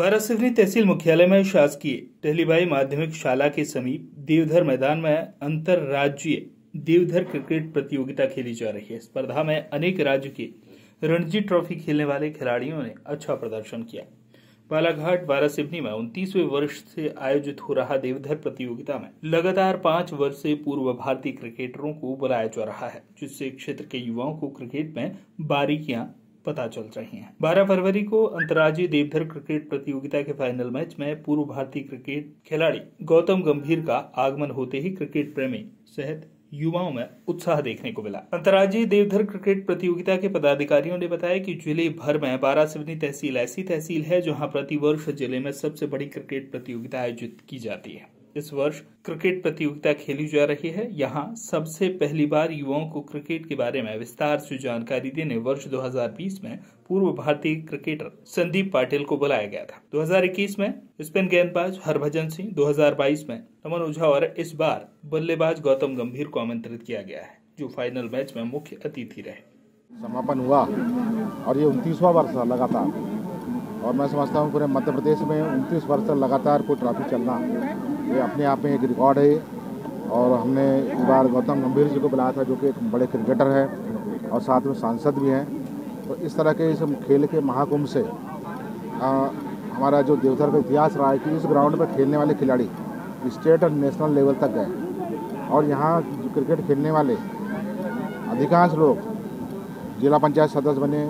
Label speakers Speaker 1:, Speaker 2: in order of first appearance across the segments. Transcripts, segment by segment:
Speaker 1: बारासिवनी तहसील मुख्यालय में शासकीय टहलीबाई माध्यमिक शाला के समीप देवधर मैदान में अंतर राज्यीय देवधर क्रिकेट प्रतियोगिता खेली जा रही है। स्पर्धा में अनेक राज्य के रणजी ट्रॉफी खेलने वाले खिलाड़ियों ने अच्छा प्रदर्शन किया। बालाघाट बारासिवनी में उनतीसवें वर्ष से आयोजित हो रहा देवधर प्रतियोगिता में लगातार पाँच वर्ष से पूर्व भारतीय क्रिकेटरों को बुलाया जा रहा है, जिससे क्षेत्र के युवाओं को क्रिकेट में बारीकियाँ पता चल रही हैं। 12 फरवरी को अंतर्राज्यीय देवधर क्रिकेट प्रतियोगिता के फाइनल मैच में पूर्व भारतीय क्रिकेट खिलाड़ी गौतम गंभीर का आगमन होते ही क्रिकेट प्रेमी सहित युवाओं में उत्साह देखने को मिला। अंतर्राज्यीय देवधर क्रिकेट प्रतियोगिता के पदाधिकारियों ने बताया कि ज़िले भर में बारह सिवनी तहसील ऐसी तहसील है जहाँ प्रतिवर्ष ज़िले में सबसे बड़ी क्रिकेट प्रतियोगिता आयोजित की जाती है। इस वर्ष क्रिकेट प्रतियोगिता खेली जा रही है। यहाँ सबसे पहली बार युवाओं को क्रिकेट के बारे में विस्तार से जानकारी देने वर्ष 2020 में पूर्व भारतीय क्रिकेटर संदीप पाटिल को बुलाया गया था। 2021 में स्पिन गेंदबाज हरभजन सिंह 2022 में रमन ओझा और इस बार बल्लेबाज गौतम गंभीर को आमंत्रित किया गया है, जो फाइनल मैच में मुख्य अतिथि रहे।
Speaker 2: समापन हुआ और ये उनतीसवा वर्ष लगातार। और मैं समझता हूँ पूरे मध्य प्रदेश में उनतीस वर्ष लगातार कोई ट्रॉफी चलना ये अपने आप में एक रिकॉर्ड है और हमने इस बार गौतम गंभीर जी को बुलाया था जो कि एक बड़े क्रिकेटर हैं और साथ में सांसद भी हैं। तो इस तरह के इस खेल के महाकुंभ से आ, हमारा जो देवधर का इतिहास रहा है कि इस ग्राउंड पर खेलने वाले खिलाड़ी स्टेट और नेशनल लेवल तक गए। और यहाँ क्रिकेट खेलने वाले अधिकांश लोग जिला पंचायत सदस्य बने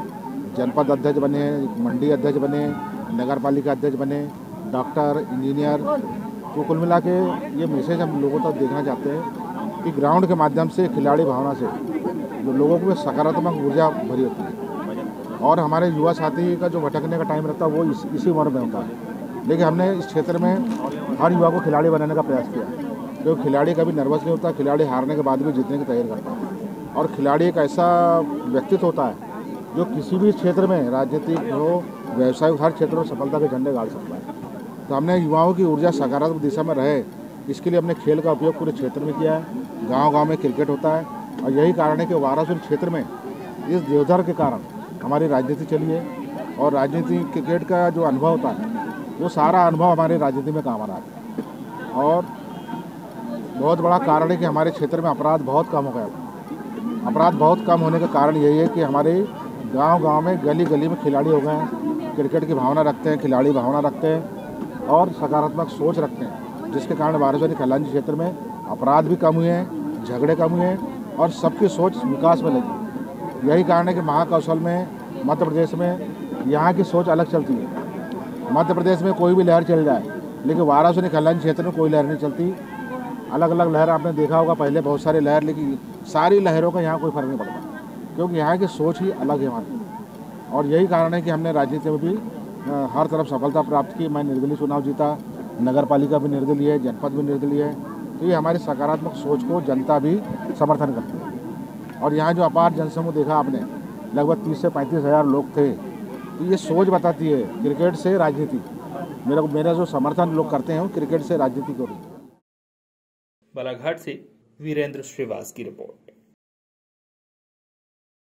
Speaker 2: जनपद अध्यक्ष बने मंडी अध्यक्ष बने नगर पालिका अध्यक्ष बने डॉक्टर इंजीनियर तो कुल मिला के ये मैसेज हम लोगों तक देखना चाहते हैं कि ग्राउंड के माध्यम से खिलाड़ी भावना से जो लोगों को सकारात्मक ऊर्जा भरी होती है। और हमारे युवा साथी का जो भटकने का टाइम रहता है वो इस, इसी उम्र में होता है। लेकिन हमने इस क्षेत्र में हर युवा को खिलाड़ी बनाने का प्रयास किया। क्योंकि तो खिलाड़ी कभी नर्वस नहीं होता खिलाड़ी हारने के बाद भी जीतने की तैयारी करता है। और खिलाड़ी एक ऐसा व्यक्तित्व होता है जो किसी भी क्षेत्र में राजनीतिक हो व्यवसायिक हर क्षेत्र में सफलता के झंडे गाड़ सकता है। तो हमने युवाओं की ऊर्जा सकारात्मक दिशा में रहे, इसके लिए हमने खेल का उपयोग पूरे क्षेत्र में किया है गाँव गाँव में क्रिकेट होता है, और यही कारण है कि वारासुर क्षेत्र में इस देवधर के कारण हमारी राजनीति चली है, और राजनीति क्रिकेट का जो अनुभव होता है वो सारा अनुभव हमारी राजनीति में काम आ रहा है। और बहुत बड़ा कारण है कि हमारे क्षेत्र में अपराध बहुत कम हो गया अपराध बहुत कम होने का कारण यही है कि हमारे गाँव गाँव में गली गली में खिलाड़ी हो गए हैं, क्रिकेट की भावना रखते हैं, खिलाड़ी भावना रखते हैं और सकारात्मक सोच रखते हैं, जिसके कारण बाराजोनी कल्याण क्षेत्र में अपराध भी कम हुए हैं, झगड़े कम हुए हैं और सबकी सोच विकास में लगी यही कारण है कि महाकौशल में, मध्य प्रदेश में यहाँ की सोच अलग चलती है। मध्य प्रदेश में कोई भी लहर चल जाए, लेकिन वाराणसी कल्याण क्षेत्र में कोई लहर नहीं चलती। अलग अलग लहर आपने देखा होगा, पहले बहुत सारी लहर, लेकिन सारी लहरों का यहाँ कोई फ़र्क नहीं पड़ता, क्योंकि यहाँ की सोच ही अलग है हमारी और यही कारण है कि हमने राजनीति में भी हर तरफ़ सफलता प्राप्त की। मैं निर्दलीय चुनाव जीता नगर पालिका भी निर्दलीय है, जनपद भी निर्दलीय है। तो ये हमारी सकारात्मक सोच को जनता भी समर्थन करती है। और यहाँ जो अपार जनसमूह देखा आपने, लगभग तीस से पैंतीस हज़ार लोग थे। तो ये सोच बताती है क्रिकेट से राजनीति। मेरा मेरा जो समर्थन लोग करते हैं वो क्रिकेट से राजनीति को
Speaker 1: बालाघाट से वीरेंद्र श्रीवास की रिपोर्ट।